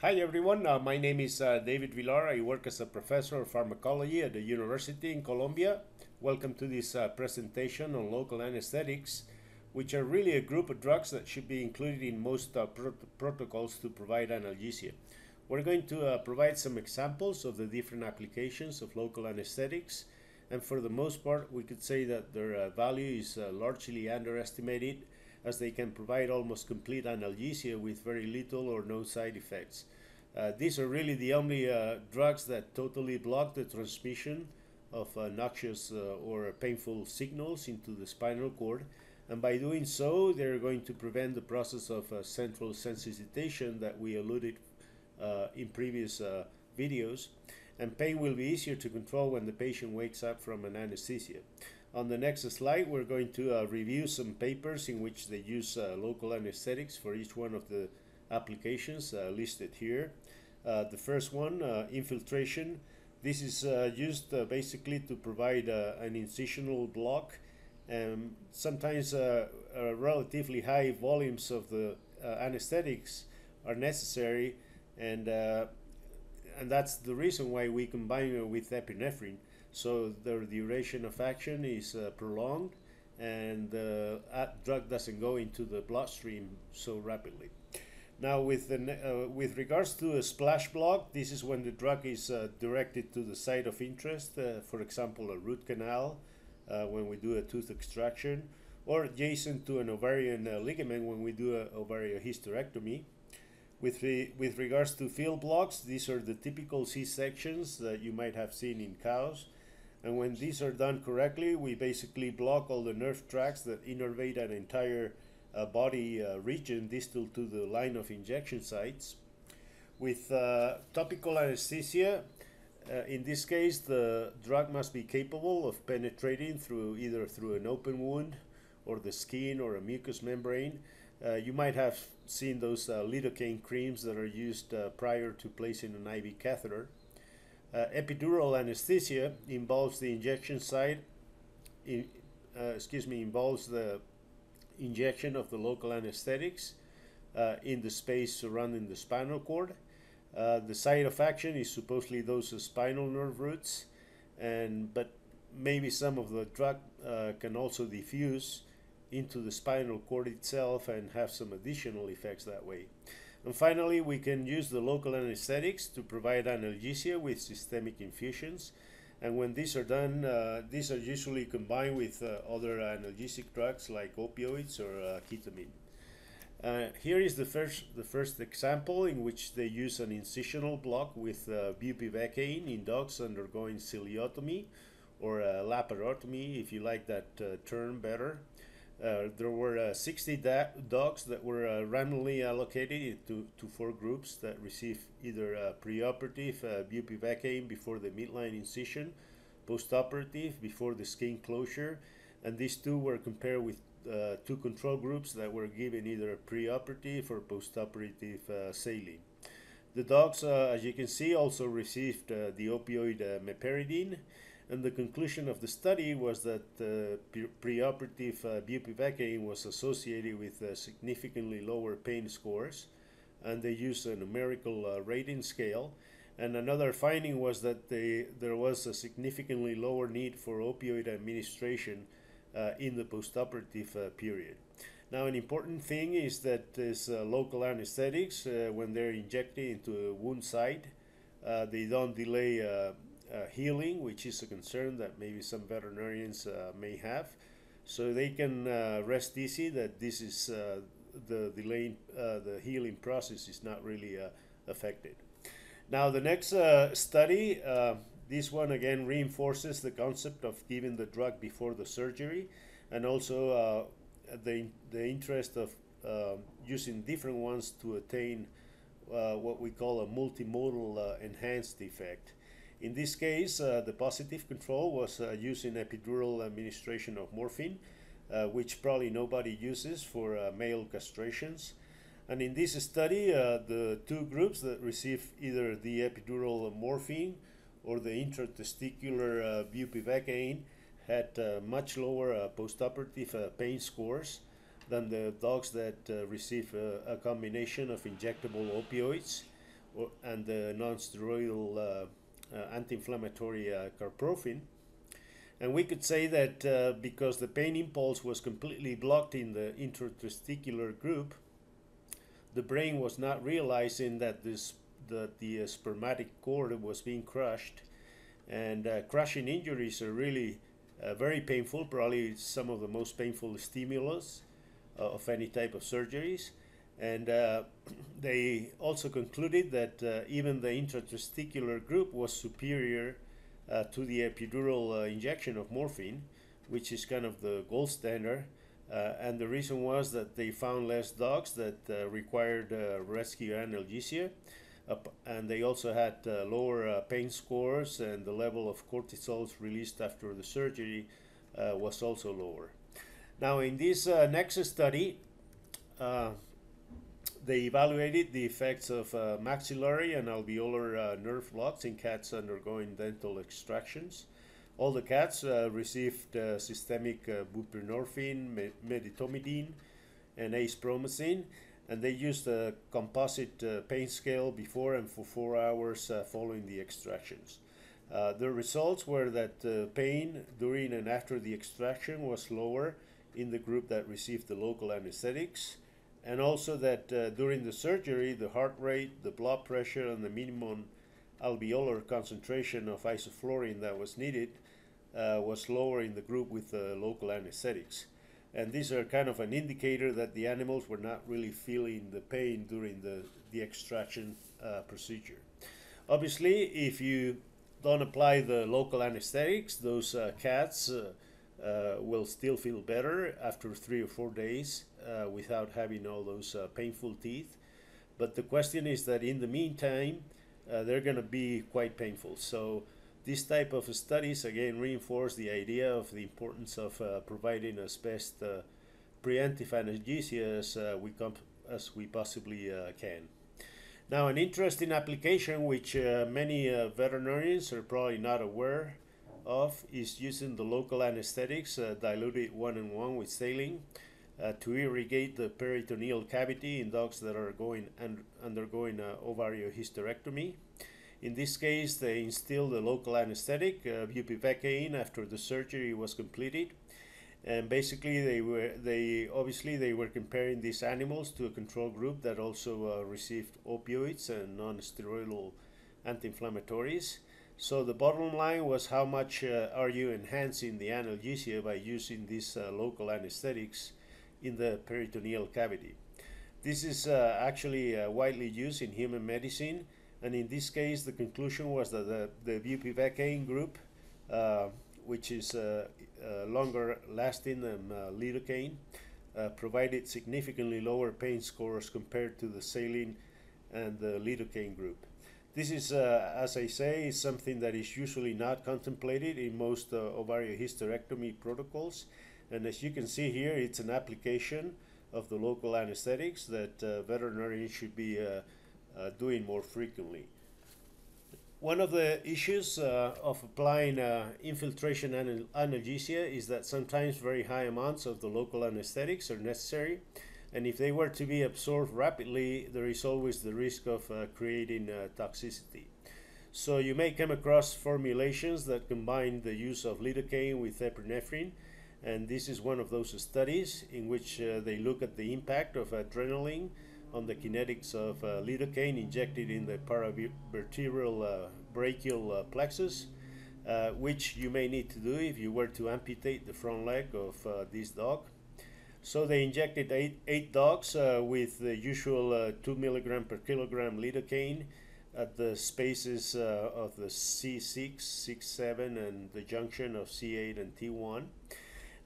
Hi everyone, uh, my name is uh, David Villar. I work as a professor of pharmacology at the University in Colombia. Welcome to this uh, presentation on local anesthetics, which are really a group of drugs that should be included in most uh, prot- protocols to provide analgesia. We're going to uh, provide some examples of the different applications of local anesthetics, and for the most part, we could say that their uh, value is largely underestimated as they can provide almost complete analgesia with very little or no side effects. Uh, these are really the only uh, drugs that totally block the transmission of uh, noxious uh, or painful signals into the spinal cord. And by doing so, they're going to prevent the process of uh, central sensitization that we alluded uh, in previous videos. And pain will be easier to control when the patient wakes up from an anesthesia. On the next slide, we're going to uh, review some papers in which they use uh, local anesthetics for each one of the applications uh, listed here. Uh, the first one, uh, infiltration. This is uh, used basically to provide an incisional block and sometimes relatively high volumes of the anesthetics are necessary and and that's the reason why we combine it with epinephrine so the duration of action is uh, prolonged and the uh, drug doesn't go into the bloodstream so rapidly. Now, with, the, uh, with regards to a splash block, this is when the drug is uh, directed to the site of interest, uh, for example, a root canal uh, when we do a tooth extraction, or adjacent to an ovarian ligament when we do an ovarian hysterectomy. With, re with regards to field blocks, these are the typical C-sections that you might have seen in cows. And when these are done correctly, we basically block all the nerve tracts that innervate an entire uh, body uh, region distal to the line of injection sites. With uh, topical anesthesia, uh, in this case, the drug must be capable of penetrating through either through an open wound or the skin or a mucous membrane. Uh, you might have seen those uh, lidocaine creams that are used prior to placing an IV catheter. Uh, epidural anesthesia involves the injection site, in, uh, excuse me, involves the injection of the local anesthetics uh, in the space surrounding the spinal cord. Uh, the site of action is supposedly those spinal nerve roots, and but maybe some of the drug uh, can also diffuse into the spinal cord itself and have some additional effects that way. And finally, we can use the local anesthetics to provide analgesia with systemic infusions. And when these are done, uh, these are usually combined with uh, other analgesic drugs like opioids or uh, ketamine. Uh, here is the first, the first example in which they use an incisional block with uh, bupivacaine in dogs undergoing celiotomy or uh, laparotomy, if you like that term better. Uh, there were uh, 60 dogs that were uh, randomly allocated to, to four groups that received either uh, preoperative uh, bupivacaine before the midline incision, postoperative before the skin closure, and these two were compared with two control groups that were given either preoperative or postoperative saline. The dogs, as you can see, also received the opioid meperidine, and the conclusion of the study was that uh, preoperative uh, bupivacaine was associated with uh, significantly lower pain scores, and they used a numerical uh, rating scale. And another finding was that they, there was a significantly lower need for opioid administration uh, in the postoperative uh, period. Now, an important thing is that this local anesthetics, when they're injected into a wound site, they don't delay uh, healing, which is a concern that maybe some veterinarians uh, may have. So they can uh, rest easy that this is uh, the delaying, uh, the healing process is not really affected. Now the next study, this one again reinforces the concept of giving the drug before the surgery, and also the the interest of using different ones to attain what we call a multimodal enhanced effect. In this case, uh, the positive control was uh, using epidural administration of morphine, uh, which probably nobody uses for uh, male castrations. And in this study, uh, the two groups that received either the epidural morphine or the intratesticular uh, bupivacaine had much lower postoperative pain scores than the dogs that received a combination of injectable opioids or, and the non-steroidal anti-inflammatory carprofen. And we could say that uh, because the pain impulse was completely blocked in the intratesticular group, the brain was not realizing that this that the uh, spermatic cord was being crushed, and uh, crushing injuries are really uh, very painful. Probably some of the most painful stimulus uh, of any type of surgeries. And uh, they also concluded that even the intratesticular group was superior uh, to the epidural uh, injection of morphine, which is kind of the gold standard. Uh, and the reason was that they found less dogs that required rescue analgesia. and they also had lower pain scores, and the level of cortisols released after the surgery was also lower. Now, in this next study, they evaluated the effects of uh, maxillary and alveolar uh, nerve blocks in cats undergoing dental extractions. All the cats uh, received uh, systemic uh, buprenorphine, me medetomidine, and acepromazine, and they used a composite uh, pain scale before and for four hours following the extractions. the results were that pain during and after the extraction was lower in the group that received the local anesthetics and also that uh, during the surgery, the heart rate, the blood pressure, and the minimum alveolar concentration of isoflurane that was needed uh, was lower in the group with uh, local anesthetics. And these are kind of an indicator that the animals were not really feeling the pain during the, the extraction uh, procedure. Obviously, if you don't apply the local anesthetics, those uh, cats uh, uh, will still feel better after three or four days uh, without having all those uh, painful teeth. But the question is that in the meantime, uh, they're going to be quite painful. So this type of studies again reinforce the idea of the importance of uh, providing as best uh, preemptive anesthesia as we as we possibly can. Now, an interesting application which many veterinarians are probably not aware of is using the local anesthetics uh, diluted one on one with saline uh, to irrigate the peritoneal cavity in dogs that are going and undergoing uh, ovariohysterectomy. In this case, they instilled the local anesthetic, uh, bupivacaine, after the surgery was completed. And basically, they were they obviously they were comparing these animals to a control group that also uh, received opioids and non-steroidal anti-inflammatories. So the bottom line was how much uh, are you enhancing the analgesia by using these uh, local anesthetics in the peritoneal cavity. This is uh, actually uh, widely used in human medicine, and in this case, the conclusion was that the, the bupivacaine group, uh, which is uh, longer lasting than lidocaine, provided significantly lower pain scores compared to the saline and the lidocaine group. This is, uh, as I say, something that is usually not contemplated in most uh, ovariohysterectomy protocols. And as you can see here, it's an application of the local anesthetics that uh, veterinarians should be uh, uh, doing more frequently. One of the issues uh, of applying infiltration analgesia is that sometimes very high amounts of the local anesthetics are necessary and if they were to be absorbed rapidly, there is always the risk of uh, creating uh, toxicity. So you may come across formulations that combine the use of lidocaine with epinephrine, and this is one of those studies in which uh, they look at the impact of adrenaline on the kinetics of uh, lidocaine injected in the paravertebral uh, brachial uh, plexus, which you may need to do if you were to amputate the front leg of this dog. So they injected eight, eight dogs uh, with the usual uh, 2 milligram per kilogram lidocaine at the spaces uh, of the C6, C7, and the junction of C8 and T1.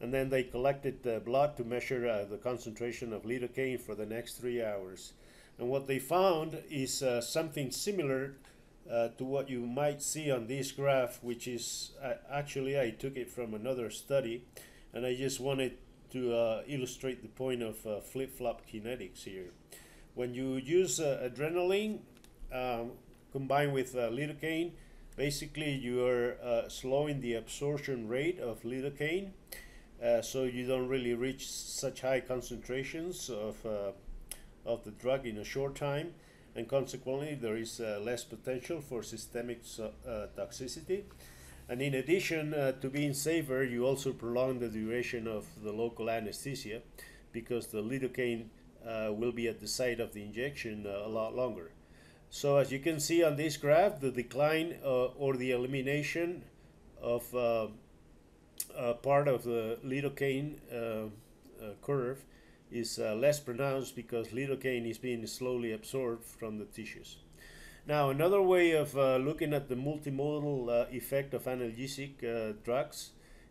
And then they collected the blood to measure uh, the concentration of lidocaine for the next three hours. And what they found is uh, something similar uh, to what you might see on this graph, which is actually I took it from another study, and I just wanted to uh, illustrate the point of uh, flip-flop kinetics here. When you use uh, adrenaline um, combined with uh, lidocaine, basically you are uh, slowing the absorption rate of lidocaine, uh, so you don't really reach such high concentrations of, of the drug in a short time. and consequently there is uh, less potential for systemic uh, toxicity. And in addition uh, to being safer, you also prolong the duration of the local anesthesia because the lidocaine uh, will be at the site of the injection uh, a lot longer. So as you can see on this graph, the decline uh, or the elimination of part of the lidocaine curve is uh, less pronounced because lidocaine is being slowly absorbed from the tissues. Now, another way of uh, looking at the multimodal uh, effect of analgesic uh, drugs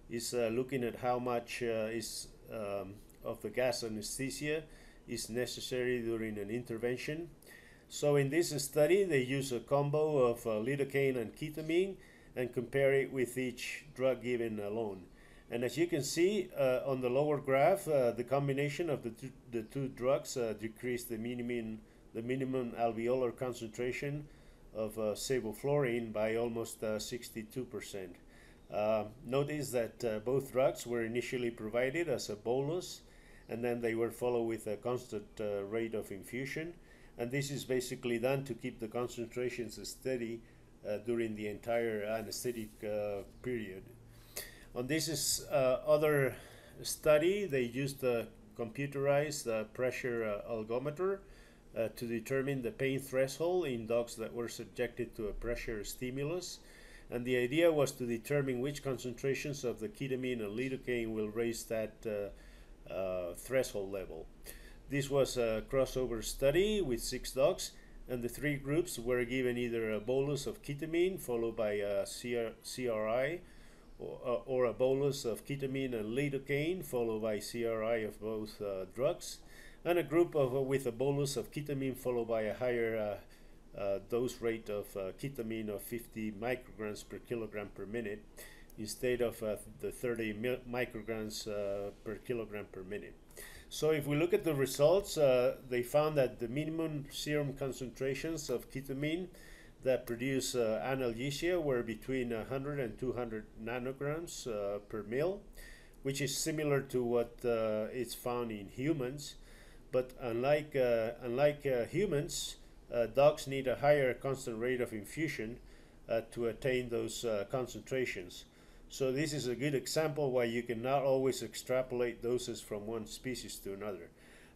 is uh, looking at how much uh, is um, of the gas anesthesia is necessary during an intervention. So in this study, they use a combo of lidocaine and ketamine and compare it with each drug given alone. And as you can see uh, on the lower graph, uh, the combination of the two, the two drugs uh, decreased the minimum, the minimum alveolar concentration of uh, sevoflurane by almost 62%. Uh, um, notice that uh, both drugs were initially provided as a bolus and then they were followed with a constant rate of infusion. And this is basically done to keep the concentrations steady during the entire anesthetic period. On this is uh, other study, they used a computerized uh, pressure uh, algometer uh, to determine the pain threshold in dogs that were subjected to a pressure stimulus. And the idea was to determine which concentrations of the ketamine and lidocaine will raise that uh, uh, threshold level. This was a crossover study with six dogs, and the three groups were given either a bolus of ketamine followed by a CR CRI or, uh, or a bolus of ketamine and lidocaine, followed by CRI of both uh, drugs, and a group of, uh, with a bolus of ketamine, followed by a higher uh, dose rate of ketamine of 50 micrograms per kilogram per minute instead of the 30 micrograms per kilogram per minute. So if we look at the results, uh, they found that the minimum serum concentrations of ketamine that produce uh, analgesia were between 100 and 200 nanograms uh, per mil, which is similar to what uh, is found in humans. But unlike, uh, unlike uh, humans, dogs need a higher constant rate of infusion to attain those concentrations. So this is a good example why you cannot always extrapolate doses from one species to another.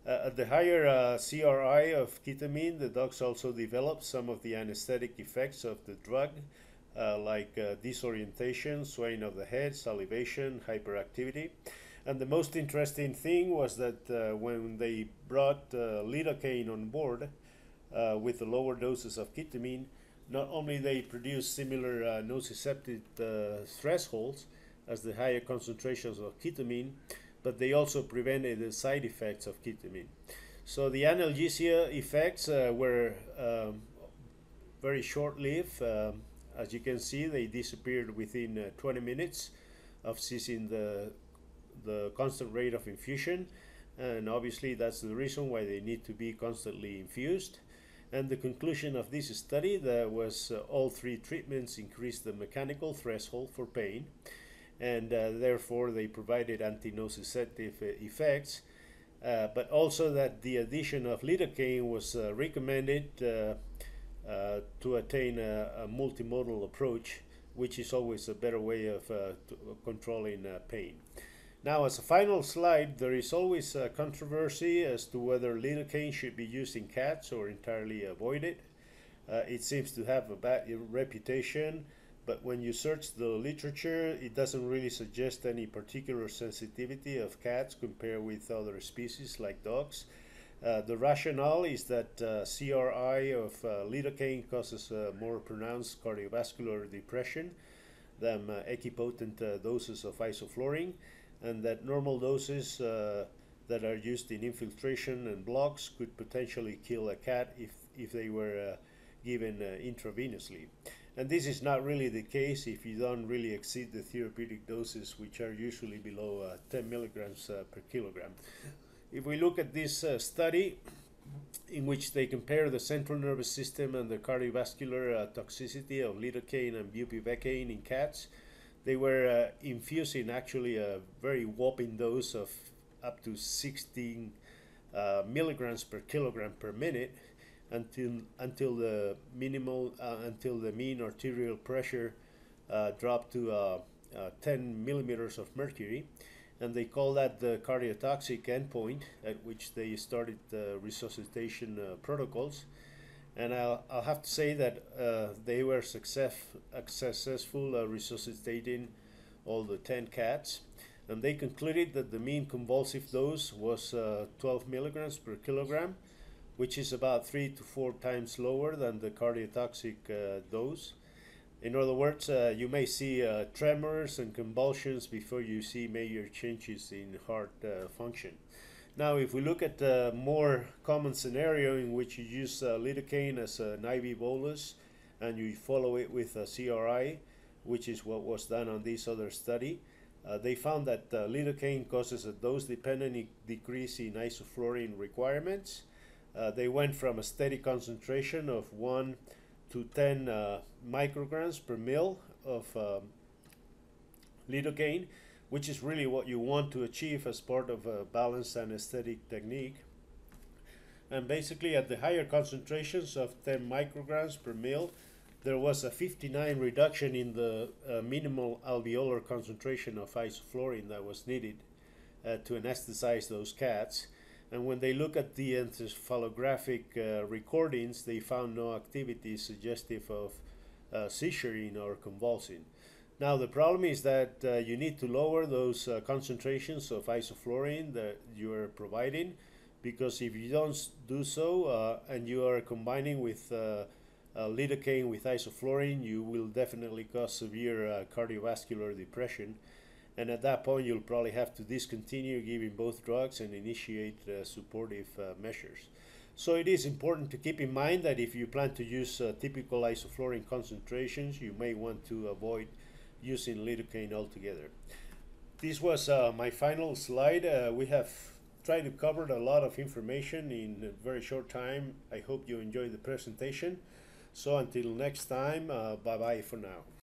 Uh, at the higher uh, CRI of ketamine, the dogs also develop some of the anesthetic effects of the drug, uh, like uh, disorientation, swaying of the head, salivation, hyperactivity. And the most interesting thing was that uh, when they brought uh, lidocaine on board with the lower doses of ketamine, not only they produce similar nociceptive thresholds as the higher concentrations of ketamine, but they also prevented the side effects of ketamine. So the analgesia effects uh, were um, very short-lived. Um, as you can see, they disappeared within uh, 20 minutes of ceasing the, the constant rate of infusion. And obviously that's the reason why they need to be constantly infused. And the conclusion of this study that was uh, all three treatments increased the mechanical threshold for pain and uh, therefore they provided antinociceptive effects. Uh, but also that the addition of lidocaine was uh, recommended uh, uh, to attain a, a, multimodal approach, which is always a better way of controlling pain. Now, as a final slide, there is always a controversy as to whether lidocaine should be used in cats or entirely avoided. it seems to have a bad reputation but when you search the literature, it doesn't really suggest any particular sensitivity of cats compared with other species like dogs. Uh, the rationale is that uh, CRI of uh, lidocaine causes more pronounced cardiovascular depression than uh, equipotent uh, doses of isoflurane, and that normal doses uh, that are used in infiltration and blocks could potentially kill a cat if, if they were given intravenously. And this is not really the case if you don't really exceed the therapeutic doses, which are usually below uh, 10 milligrams uh, per kilogram. If we look at this uh, study, in which they compare the central nervous system and the cardiovascular uh, toxicity of lidocaine and bupivacaine in cats, they were uh, infusing actually a very whopping dose of up to 16 uh, milligrams per kilogram per minute until until the minimal uh, until the mean arterial pressure uh, dropped to uh, uh, 10 millimeters of mercury, and they call that the cardiotoxic endpoint at which they started the resuscitation uh, protocols. And I'll, I'll have to say that uh, they were success, successful uh, resuscitating all the 10 cats. And they concluded that the mean convulsive dose was 12 milligrams per kilogram, which is about three to four times lower than the cardiotoxic uh, dose. In other words, uh, you may see uh, tremors and convulsions before you see major changes in heart uh, function. Now, if we look at the more common scenario in which you use uh, lidocaine as an IV bolus and you follow it with a CRI, which is what was done on this other study, uh, they found that uh, lidocaine causes a dose-dependent decrease in isoflurane requirements. Uh, they went from a steady concentration of 1 to 10 uh, micrograms per mil of um, lidocaine, which is really what you want to achieve as part of a balanced anesthetic technique. And basically, at the higher concentrations of 10 micrograms per mil, there was a 59 reduction in the uh, minimal alveolar concentration of isoflurane that was needed uh, to anesthetize those cats. And when they look at the encephalographic uh, recordings, they found no activity suggestive of uh, or convulsing. Now, the problem is that uh, you need to lower those uh, concentrations of isoflurane that you are providing because if you don't do so uh, and you are combining with uh, lidocaine with isoflurane, you will definitely cause severe cardiovascular depression and at that point you'll probably have to discontinue giving both drugs and initiate uh, supportive uh, measures. So it is important to keep in mind that if you plan to use uh, typical isoflurane concentrations, you may want to avoid using lidocaine altogether. This was uh, my final slide. Uh, we have tried to cover a lot of information in a very short time. I hope you enjoyed the presentation. So until next time, uh, bye-bye for now.